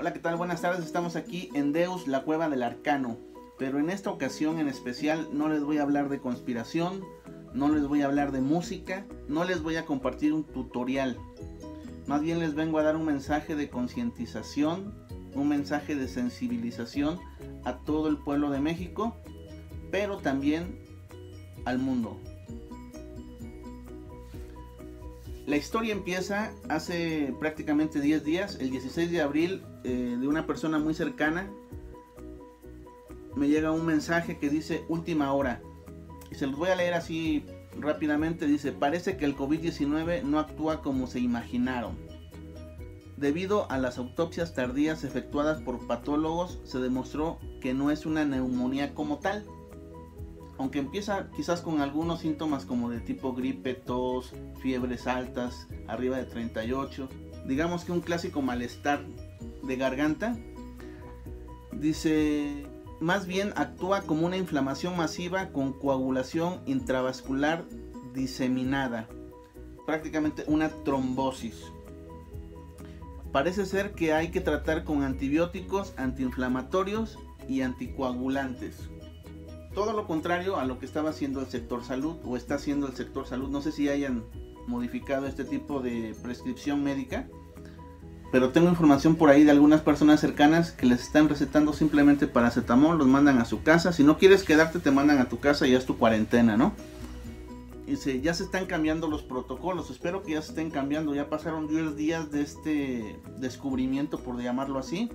Hola, ¿qué tal? Buenas tardes. Estamos aquí en Deus, la cueva del arcano. Pero en esta ocasión en especial no les voy a hablar de conspiración, no les voy a hablar de música, no les voy a compartir un tutorial. Más bien les vengo a dar un mensaje de concientización, un mensaje de sensibilización a todo el pueblo de México, pero también al mundo. La historia empieza hace prácticamente 10 días, el 16 de abril, eh, de una persona muy cercana. Me llega un mensaje que dice última hora. Y se los voy a leer así rápidamente. Dice, parece que el COVID-19 no actúa como se imaginaron. Debido a las autopsias tardías efectuadas por patólogos, se demostró que no es una neumonía como tal. Aunque empieza quizás con algunos síntomas como de tipo gripe, tos, fiebres altas, arriba de 38, digamos que un clásico malestar de garganta, dice, más bien actúa como una inflamación masiva con coagulación intravascular diseminada, prácticamente una trombosis. Parece ser que hay que tratar con antibióticos, antiinflamatorios y anticoagulantes. Todo lo contrario a lo que estaba haciendo el sector salud o está haciendo el sector salud. No sé si hayan modificado este tipo de prescripción médica pero tengo información por ahí de algunas personas cercanas que les están recetando simplemente paracetamol, los mandan a su casa. Si no quieres quedarte, te mandan a tu casa y es tu cuarentena, ¿no? Dice, ya se están cambiando los protocolos, espero que ya se estén cambiando, ya pasaron 10 días de este descubrimiento, por llamarlo así.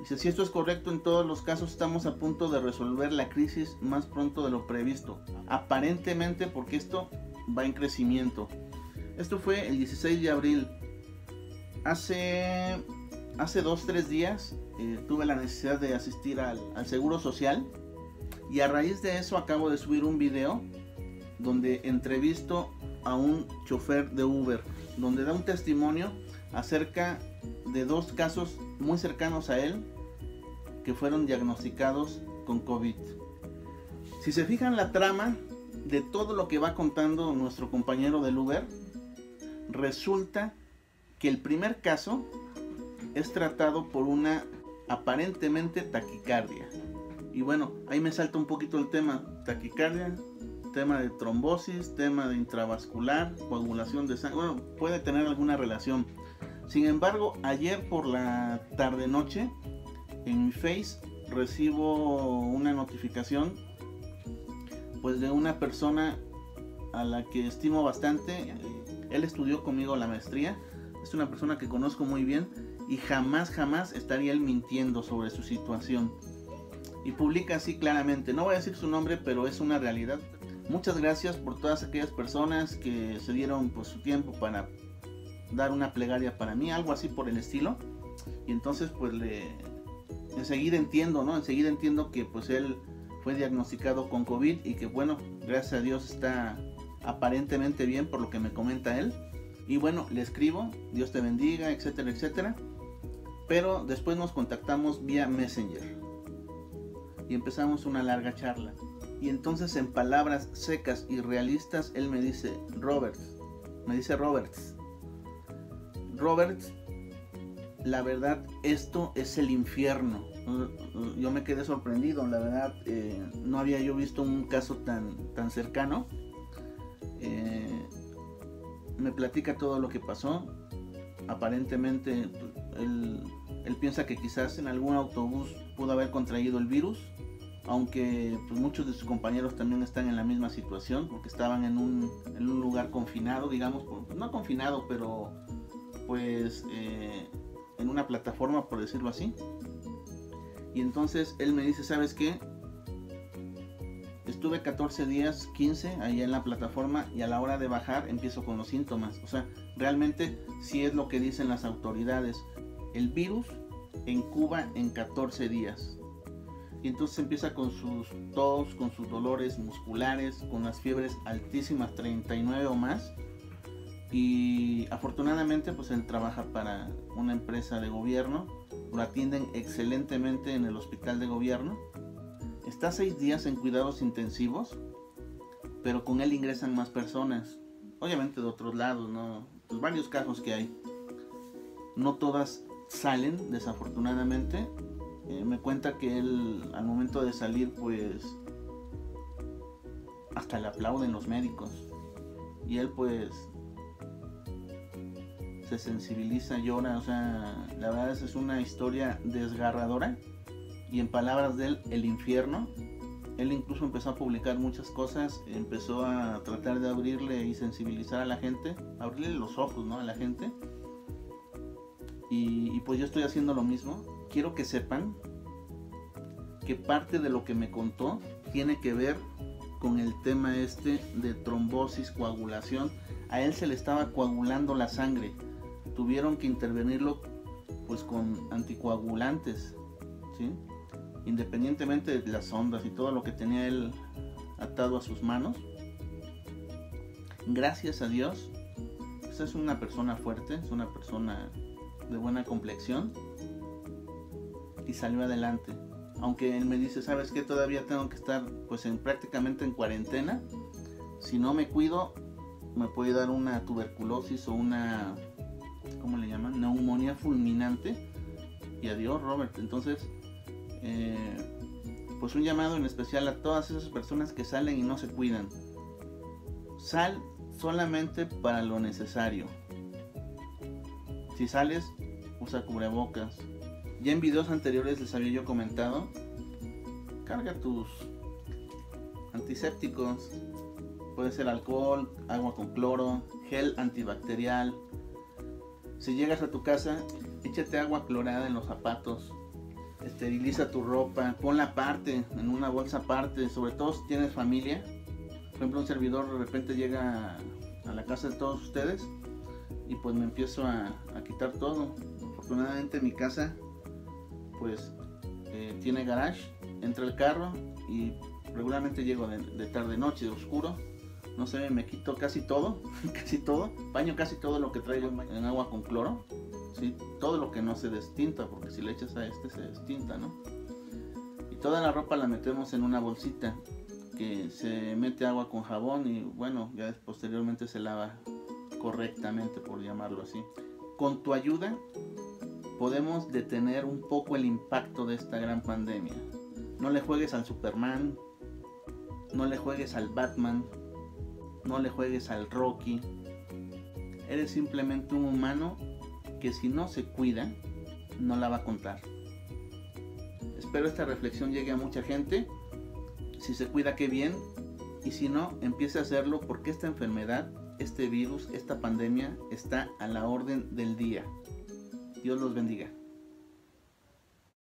Dice, si esto es correcto, en todos los casos estamos a punto de resolver la crisis más pronto de lo previsto. Aparentemente porque esto va en crecimiento. Esto fue el 16 de abril hace, hace dos, tres días eh, tuve la necesidad de asistir al, Seguro Social y a raíz de eso acabo de subir un video donde entrevisto a un chofer de Uber, donde da un testimonio acerca de dos casos muy cercanos a él que fueron diagnosticados con COVID. Si se fijan la trama de todo lo que va contando nuestro compañero del Uber, resulta que el primer caso es tratado por una aparentemente taquicardia. Y bueno, ahí me salta un poquito el tema taquicardia, tema de trombosis, tema de intravascular, coagulación de sangre. Bueno, puede tener alguna relación. Sin embargo, ayer por la tarde noche en mi Face recibo una notificación pues de una persona a la que estimo bastante. Él estudió conmigo la maestría es una persona que conozco muy bien y jamás, jamás estaría él mintiendo sobre su situación. Y publica así claramente, no voy a decir su nombre, pero es una realidad. Muchas gracias por todas aquellas personas que se dieron pues, su tiempo para dar una plegaria para mí, algo así por el estilo. Y entonces pues le enseguida entiendo, ¿no? Enseguida entiendo que pues él fue diagnosticado con COVID y que bueno, gracias a Dios está aparentemente bien por lo que me comenta él. Y bueno, le escribo, Dios te bendiga, etcétera, etcétera. Pero después nos contactamos vía Messenger. Y empezamos una larga charla. Y entonces en palabras secas y realistas, él me dice, Roberts, me dice Roberts, Roberts, la verdad, esto es el infierno. Yo me quedé sorprendido, la verdad, eh, no había yo visto un caso tan, tan cercano. Eh, me platica todo lo que pasó. Aparentemente él, piensa que quizás en algún autobús pudo haber contraído el virus, aunque pues, muchos de sus compañeros también están en la misma situación, porque estaban en un, en un lugar confinado, digamos, no confinado, pero pues eh, en una plataforma, por decirlo así. Y entonces él me dice, ¿sabes qué? Estuve 14 días, 15 ahí en la plataforma y a la hora de bajar empiezo con los síntomas. O sea, realmente sí es lo que dicen las autoridades. El virus en Cuba en 14 días. Y entonces empieza con sus tos, con sus dolores musculares, con las fiebres altísimas, 39 o más. Y afortunadamente pues él trabaja para una empresa de gobierno. Lo atienden excelentemente en el hospital de gobierno Está seis días en cuidados intensivos, pero con él ingresan más personas. Obviamente de otros lados, ¿no? Pues varios casos que hay. No todas salen, desafortunadamente. Eh, me cuenta que él al momento de salir, pues hasta le aplauden los médicos. Y él pues se sensibiliza, llora, o sea, la verdad es una historia desgarradora. Y en palabras de él, el infierno. Él incluso empezó a publicar muchas cosas, empezó a tratar de abrirle y sensibilizar a la gente, abrirle los ojos, ¿no? A la gente. Y, pues yo estoy haciendo lo mismo. Quiero que sepan que parte de lo que me contó tiene que ver con el tema este de trombosis, coagulación. A él se le estaba coagulando la sangre. Tuvieron que intervenirlo pues con anticoagulantes, ¿sí? Independientemente de las ondas y todo lo que tenía él atado a sus manos. Gracias a Dios, pues es una persona fuerte, es una persona de buena complexión y salió adelante aunque él me dice, ¿sabes qué? Todavía tengo que estar pues en prácticamente en cuarentena. Si no me cuido, me puede dar una tuberculosis o una, ¿cómo le llaman? Neumonía fulminante. Y adiós, Robert. Entonces, eh, pues un llamado en especial a todas esas personas que salen y no se cuidan. Sal solamente para lo necesario. Si sales, usa cubrebocas, ya en videos anteriores les había yo comentado, carga tus antisépticos. Puede ser alcohol, agua con cloro, gel antibacterial. Si llegas a tu casa, échate agua clorada en los zapatos. Esteriliza tu ropa, ponla aparte, en una bolsa aparte, sobre todo si tienes familia. Por ejemplo, un servidor de repente llega a la casa de todos ustedes y pues me empiezo a, quitar todo. Afortunadamente mi casa pues eh, tiene garage, entra el carro y regularmente llego de, tarde noche, de oscuro. No sé, me quito casi todo, casi todo, baño casi todo lo que traigo en agua con cloro, todo lo que no se destinta, porque si le echas a este se destinta, ¿no? Y toda la ropa la metemos en una bolsita que se mete agua con jabón y bueno, ya posteriormente se lava correctamente, por llamarlo así. Con tu ayuda podemos detener un poco el impacto de esta gran pandemia. No le juegues al Superman, no le juegues al Batman, no le juegues al Rocky. Eres simplemente un humano que si no se cuida, no la va a contar. Espero esta reflexión llegue a mucha gente. Si se cuida, qué bien. Y si no, empiece a hacerlo porque esta enfermedad, este virus, esta pandemia está a la orden del día. Dios los bendiga.